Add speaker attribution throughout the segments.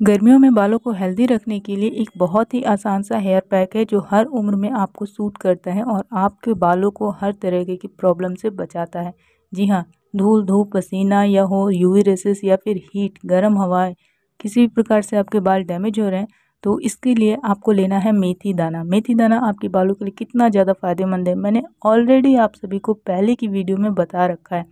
Speaker 1: गर्मियों में बालों को हेल्दी रखने के लिए एक बहुत ही आसान सा हेयर पैक है, जो हर उम्र में आपको सूट करता है और आपके बालों को हर तरह की प्रॉब्लम से बचाता है। जी हाँ धूल, धूप, पसीना या हो यूवी रेसेस या फिर हीट गर्म हवाएँ किसी भी प्रकार से आपके बाल डैमेज हो रहे हैं तो इसके लिए आपको लेना है मेथी दाना। मेथी दाना आपके बालों के लिए कितना ज़्यादा फ़ायदेमंद है, मैंने ऑलरेडी आप सभी को पहले की वीडियो में बता रखा है।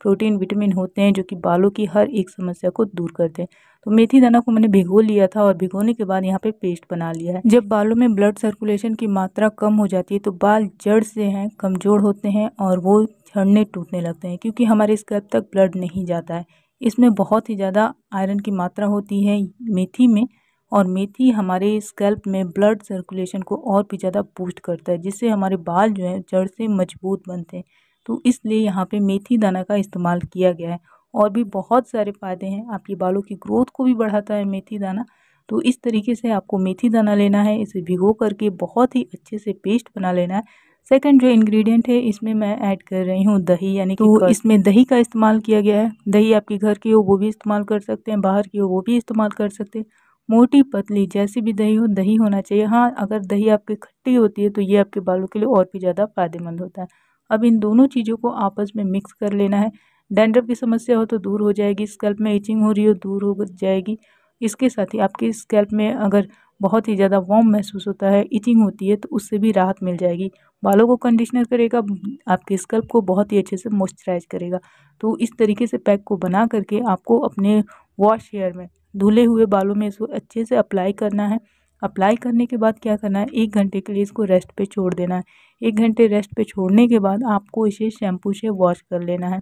Speaker 1: प्रोटीन, विटामिन होते हैं जो कि बालों की हर एक समस्या को दूर करते हैं। तो मेथी दाना को मैंने भिगो लिया था और भिगोने के बाद यहाँ पे पेस्ट बना लिया है। जब बालों में ब्लड सर्कुलेशन की मात्रा कम हो जाती है तो बाल जड़ से हैं, कमज़ोर होते हैं और वो झड़ने टूटने लगते हैं, क्योंकि हमारे स्कैल्प तक ब्लड नहीं जाता है। इसमें बहुत ही ज़्यादा आयरन की मात्रा होती है मेथी में और मेथी हमारे स्कैल्प में ब्लड सर्कुलेशन को और भी ज़्यादा बूस्ट करता है, जिससे हमारे बाल जो है जड़ से मज़बूत बनते हैं। तो इसलिए यहाँ पे मेथी दाना का इस्तेमाल किया गया है। और भी बहुत सारे फ़ायदे हैं। आपके बालों की ग्रोथ को भी बढ़ाता है मेथी दाना। तो इस तरीके से आपको मेथी दाना लेना है। इसे भिगो करके बहुत ही अच्छे से पेस्ट बना लेना है। सेकंड जो इंग्रेडिएंट है इसमें मैं ऐड कर रही हूँ दही यानी कि तो इसमें दही का इस्तेमाल किया गया है। दही आपके घर की हो वो भी इस्तेमाल कर सकते हैं। बाहर की हो वो भी इस्तेमाल कर सकते हैं। मोटी पतली जैसी भी दही हो दही होना चाहिए। हाँ अगर दही आपकी खट्टी होती है तो ये आपके बालों के लिए और भी ज़्यादा फ़ायदेमंद होता है। अब इन दोनों चीज़ों को आपस में मिक्स कर लेना है। डेंड्रफ की समस्या हो तो दूर हो जाएगी स्कैल्प में इचिंग हो रही हो दूर हो जाएगी। इसके साथ ही आपके स्कैल्प में अगर बहुत ही ज़्यादा वार्म महसूस होता है इचिंग होती है तो उससे भी राहत मिल जाएगी। बालों को कंडीशनर करेगा, आपके स्कल्प को बहुत ही अच्छे से मॉइस्चराइज करेगा। तो इस तरीके से पैक को बना करके आपको अपने वॉश हेयर में, धुले हुए बालों में इसको अच्छे से अप्लाई करना है। अप्लाई करने के बाद क्या करना है? एक घंटे के लिए इसको रेस्ट पे छोड़ देना है। एक घंटे रेस्ट पे छोड़ने के बाद आपको इसे शैम्पू से वॉश कर लेना है।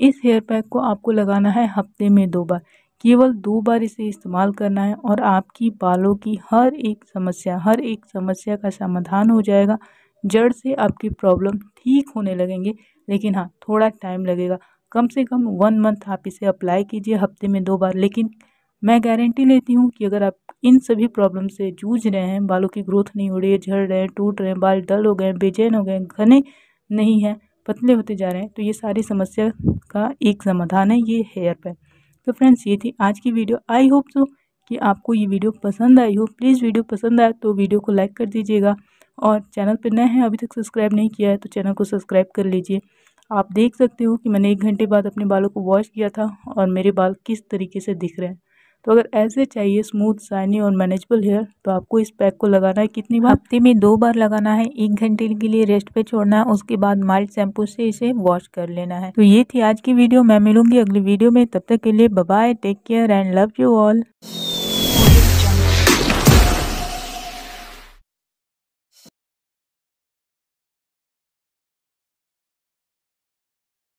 Speaker 1: इस हेयर पैक को आपको लगाना है हफ़्ते में दो बार। केवल दो बार इसे इस्तेमाल करना है और आपकी बालों की हर एक समस्या, हर एक समस्या का समाधान हो जाएगा। जड़ से आपकी प्रॉब्लम ठीक होने लगेंगे, लेकिन हाँ थोड़ा टाइम लगेगा। कम से कम वन मंथ आप इसे अप्लाई कीजिए हफ़्ते में दो बार, लेकिन मैं गारंटी लेती हूँ कि अगर आप इन सभी प्रॉब्लम से जूझ रहे हैं, बालों की ग्रोथ नहीं हो रही है, झड़ रहे हैं, टूट रहे हैं, बाल डल हो गए बेचैन हो गए घने नहीं हैं, पतले होते जा रहे हैं तो ये सारी समस्या का एक समाधान है, ये हेयर पैक तो फ्रेंड्स ये थी आज की वीडियो आई होप सो कि आपको ये वीडियो पसंद आई हो. प्लीज़ वीडियो पसंद आए तो वीडियो को लाइक कर दीजिएगा और चैनल पर नए हैं, अभी तक सब्सक्राइब नहीं किया है तो चैनल को सब्सक्राइब कर लीजिए. आप देख सकते हो कि मैंने एक घंटे बाद अपने बालों को वॉश किया था और मेरे बाल किस तरीके से दिख रहे हैं. तो अगर ऐसे चाहिए स्मूथ शाइनी और मैनेजेबल हेयर तो आपको इस पैक को लगाना है कितनी बार? हफ़्ते में दो बार लगाना है। एक घंटे के लिए रेस्ट पे छोड़ना है, उसके बाद माइल्ड शैम्पू से इसे वॉश कर लेना है। तो ये थी आज की वीडियो मैं मिलूँगी अगली वीडियो में। तब तक के लिए bye take care and love you all